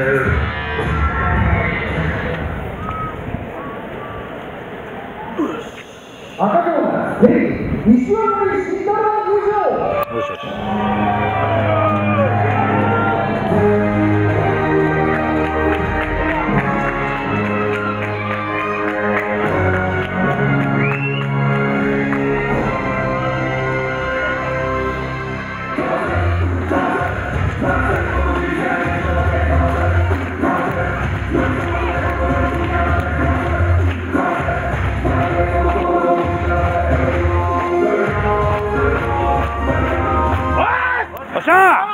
赤城テレビ西渡慎太郎入場よしよし上